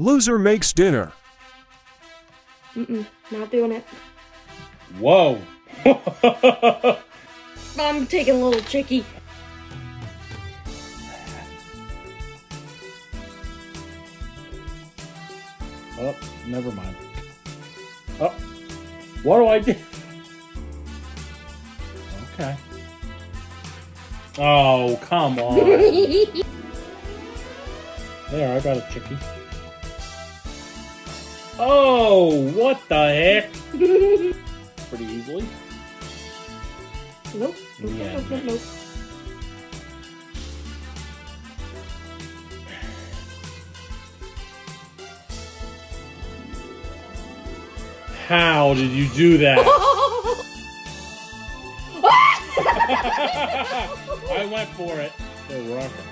Loser makes dinner. Mm-mm, not doing it. Whoa. I'm taking a little chicky. oh, never mind. Oh, what do I do? Okay. Oh, come on. there, I got a chickie. Oh, what the heck? Pretty easily. Nope. Nope, Yeah. nope, nope, nope. How did you do that? I went for it. They're rocking.